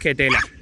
que tela.